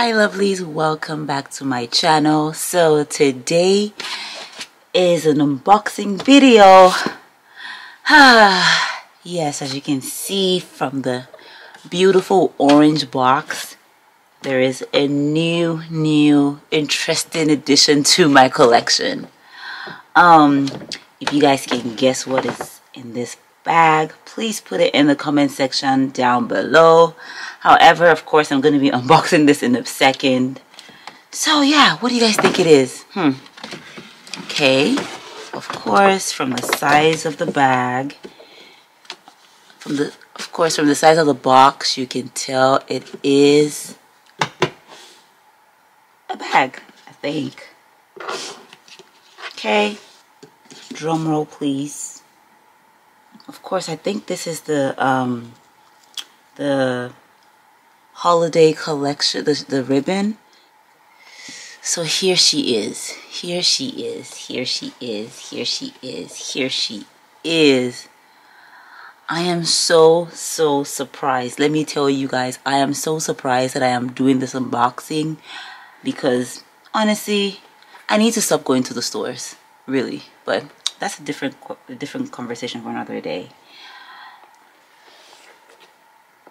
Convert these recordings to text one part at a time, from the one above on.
hi lovelies. Welcome back to my channel. So today is an unboxing video. Ah yes as you can see from the beautiful orange box there is a new new interesting addition to my collection. Um if you guys can guess what is in this bag please put it in the comment section down below. However of course i'm going to be unboxing this in a second. So yeah what do you guys think it is? Hmm. Okay of course from the size of the bag. From the of course from the size of the box you can tell it is a bag i think. Okay drum roll please of course, I think this is the um, the holiday collection, the, the ribbon. So here she is. Here she is. Here she is. Here she is. Here she is. I am so, so surprised. Let me tell you guys, I am so surprised that I am doing this unboxing because honestly, I need to stop going to the stores. Really. But that's a different a different conversation for another day.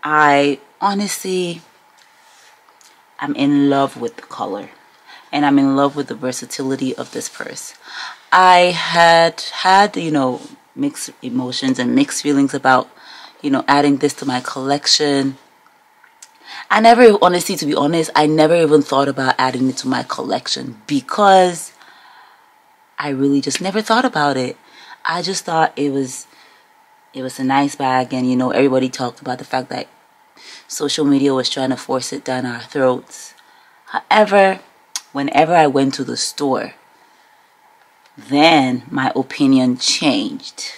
I honestly I'm in love with the color and I'm in love with the versatility of this purse. I had had, you know, mixed emotions and mixed feelings about, you know, adding this to my collection. I never, honestly, to be honest, I never even thought about adding it to my collection because I really just never thought about it. I just thought it was it was a nice bag and you know everybody talked about the fact that social media was trying to force it down our throats. However, whenever I went to the store, then my opinion changed.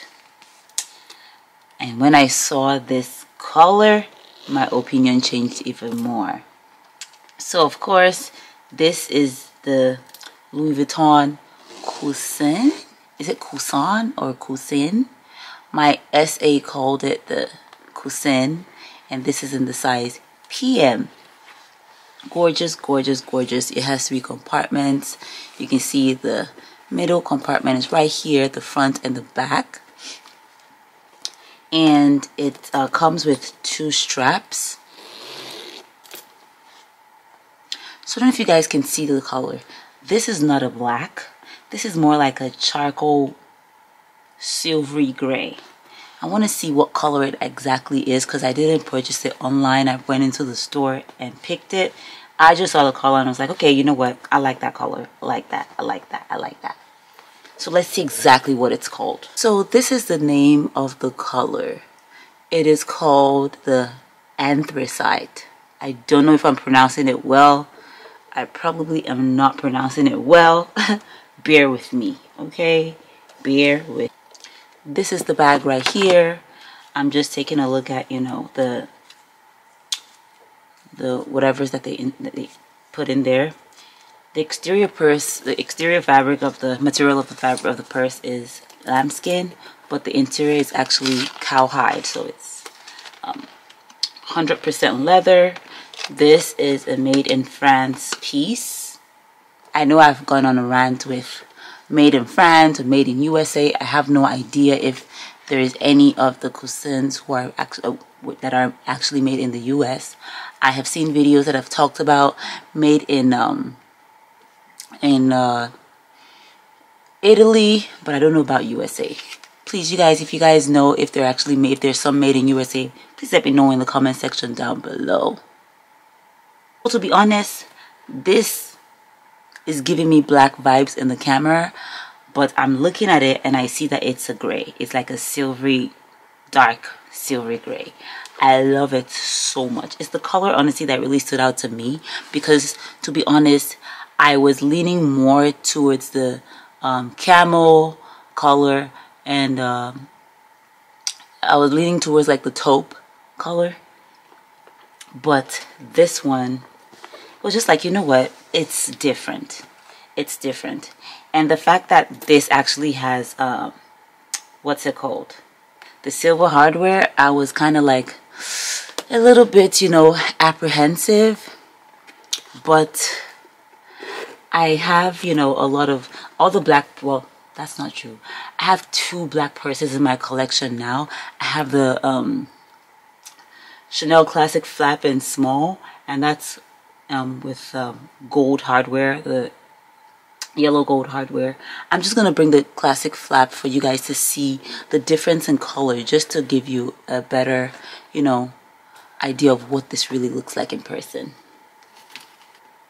And when I saw this color, my opinion changed even more. So of course, this is the Louis Vuitton Coussin. Is it Cousin or Cousin? My SA called it the Coussin, and this is in the size PM. Gorgeous, gorgeous, gorgeous. It has three compartments. You can see the middle compartment is right here, the front and the back. And it uh, comes with two straps. So I don't know if you guys can see the color. This is not a black. This is more like a charcoal silvery gray. I want to see what color it exactly is because I didn't purchase it online. I went into the store and picked it. I just saw the color and I was like, okay, you know what? I like that color. I like that. I like that. I like that. So let's see exactly what it's called. So this is the name of the color. It is called the anthracite. I don't know if I'm pronouncing it well. I probably am not pronouncing it well. bear with me okay? Bear with. This is the bag right here. I'm just taking a look at you know the the whatever's that they, in, that they put in there. The exterior purse the exterior fabric of the material of the fabric of the purse is lambskin but the interior is actually cowhide so it's 100% um, leather this is a made in France piece I know I've gone on a rant with made in France or made in USA. I have no idea if there is any of the Coussins who are actually uh, that are actually made in the US. I have seen videos that have talked about made in um in uh, Italy, but I don't know about USA. Please, you guys, if you guys know if they're actually made, if there's some made in USA, please let me know in the comment section down below. To be honest, this is giving me black vibes in the camera but I'm looking at it and I see that it's a gray. It's like a silvery dark silvery gray. I love it so much. It's the color honestly that really stood out to me because to be honest I was leaning more towards the um, camel color and um, I was leaning towards like the taupe color. But this one was just like you know what? It's different. It's different. And the fact that this actually has uh, what's it called? The silver hardware I was kind of like a little bit you know apprehensive. But I have, you know, a lot of all the black, well, that's not true. I have two black purses in my collection now. I have the um, Chanel Classic Flap in small, and that's um, with um, gold hardware, the yellow gold hardware. I'm just going to bring the classic flap for you guys to see the difference in color, just to give you a better, you know, idea of what this really looks like in person.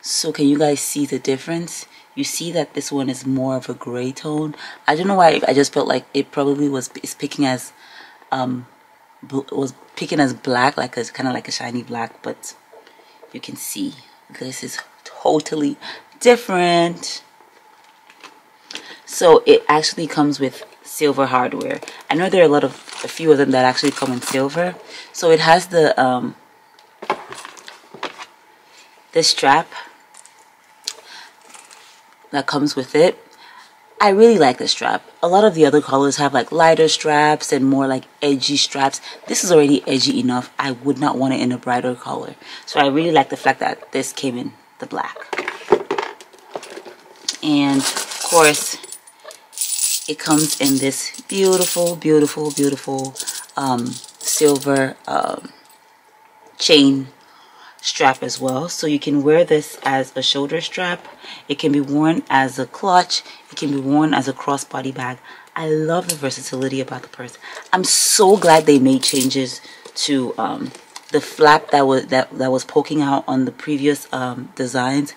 So can you guys see the difference? You see that this one is more of a gray tone. I don't know why I just felt like it probably was is picking as um was picking as black like a kind of like a shiny black but you can see this is totally different. So it actually comes with silver hardware. I know there are a lot of a few of them that actually come in silver. So it has the um the strap that comes with it. I really like the strap. A lot of the other colors have like lighter straps and more like edgy straps. This is already edgy enough. I would not want it in a brighter color. So I really like the fact that this came in the black. And of course, it comes in this beautiful, beautiful, beautiful um, silver um, chain strap as well. So you can wear this as a shoulder strap. It can be worn as a clutch. It can be worn as a crossbody bag. I love the versatility about the purse. I'm so glad they made changes to um, the flap that was that that was poking out on the previous um, designs.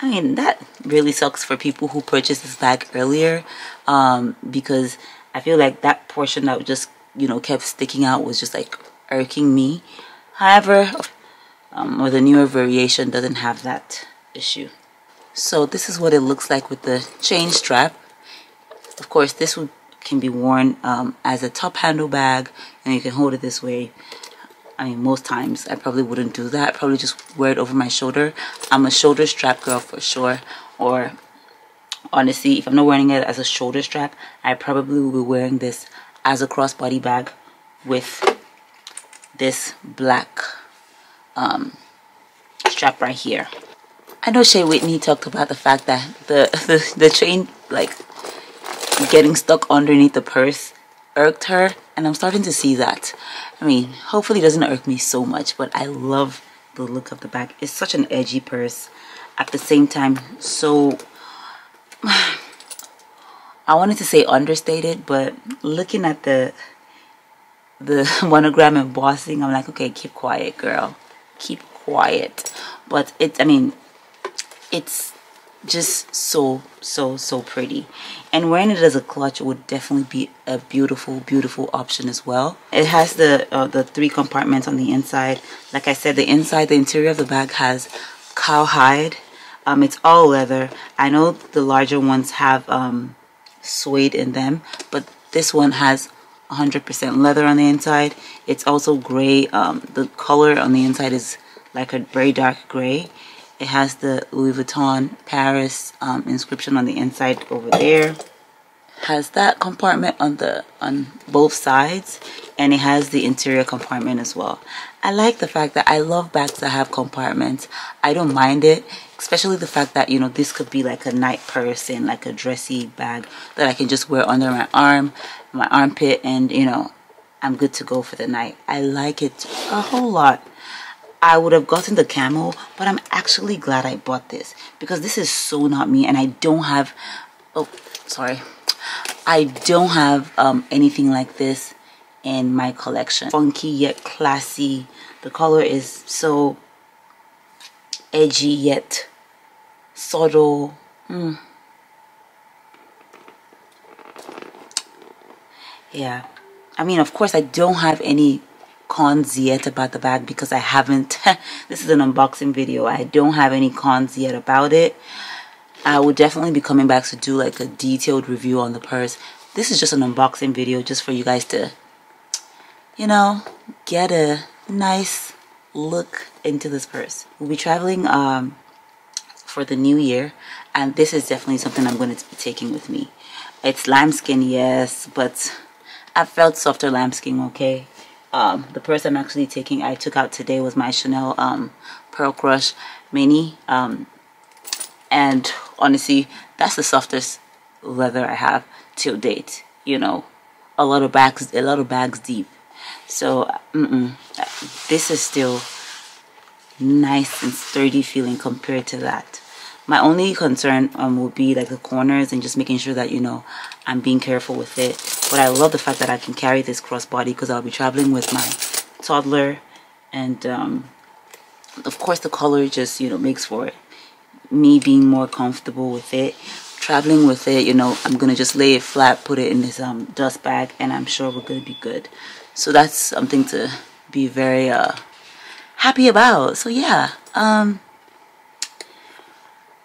I mean that really sucks for people who purchased this bag earlier um, because I feel like that portion that just you know kept sticking out was just like irking me. However um, or the newer variation doesn't have that issue. So this is what it looks like with the chain strap. Of course, this would, can be worn um, as a top handle bag and you can hold it this way. I mean, most times I probably wouldn't do that. I'd probably just wear it over my shoulder. I'm a shoulder strap girl for sure. Or honestly, if I'm not wearing it as a shoulder strap, I probably will be wearing this as a crossbody bag with this black um, strap right here. I know Shea Whitney talked about the fact that the, the, the chain, like, getting stuck underneath the purse irked her. And I'm starting to see that. I mean, hopefully it doesn't irk me so much, but I love the look of the bag. It's such an edgy purse. At the same time, so... I wanted to say understated, but looking at the the monogram embossing, I'm like, okay, keep quiet, girl keep quiet. But it i mean it's just so so so pretty. And wearing it as a clutch would definitely be a beautiful beautiful option as well. It has the uh, the three compartments on the inside. Like i said the inside the interior of the bag has cowhide. Um it's all leather. I know the larger ones have um suede in them but this one has 100% leather on the inside. It's also gray. Um, the color on the inside is like a very dark gray. It has the Louis Vuitton Paris um, inscription on the inside over there. Has that compartment on the on both sides, and it has the interior compartment as well. I like the fact that I love bags that have compartments. I don't mind it, especially the fact that you know this could be like a night purse and like a dressy bag that I can just wear under my arm my armpit and you know I'm good to go for the night. I like it a whole lot. I would have gotten the camel but I'm actually glad I bought this because this is so not me and I don't have oh sorry. I don't have um, anything like this in my collection. Funky yet classy. The color is so edgy yet subtle. Mm. Yeah. I mean of course i don't have any cons yet about the bag because i haven't. This is an unboxing video. I don't have any cons yet about it. I will definitely be coming back to do like a detailed review on the purse. This is just an unboxing video just for you guys to you know get a nice look into this purse. We'll be traveling um for the new year and this is definitely something i'm going to be taking with me. It's lambskin yes but I felt softer lambskin, okay? Um, the purse I'm actually taking, I took out today was my Chanel um, Pearl Crush mini um, and honestly that's the softest leather I have till date you know. A lot of bags a lot of bags deep. So mm -mm, this is still nice and sturdy feeling compared to that. My only concern um, will be like the corners and just making sure that you know I'm being careful with it but I love the fact that I can carry this crossbody because I'll be traveling with my toddler. And um, of course the color just you know makes for it me being more comfortable with it. Traveling with it you know I'm gonna just lay it flat put it in this um, dust bag and I'm sure we're gonna be good. So that's something to be very uh, happy about. So yeah um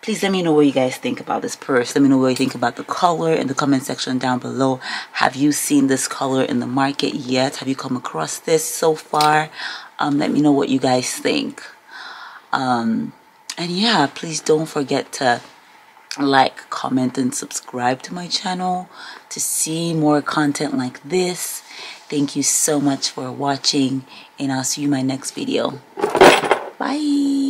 please let me know what you guys think about this purse. Let me know what you think about the color in the comment section down below. Have you seen this color in the market yet? Have you come across this so far? Um, let me know what you guys think. Um, and yeah please don't forget to like comment and subscribe to my channel to see more content like this. Thank you so much for watching and i'll see you in my next video. Bye